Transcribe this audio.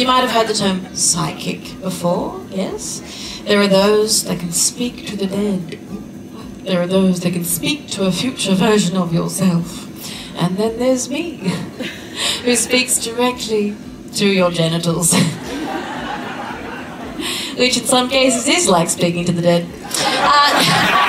You might have heard the term psychic before, yes? There are those that can speak to the dead. There are those that can speak to a future version of yourself. And then there's me, who speaks directly to your genitals. Which in some cases is like speaking to the dead. Uh,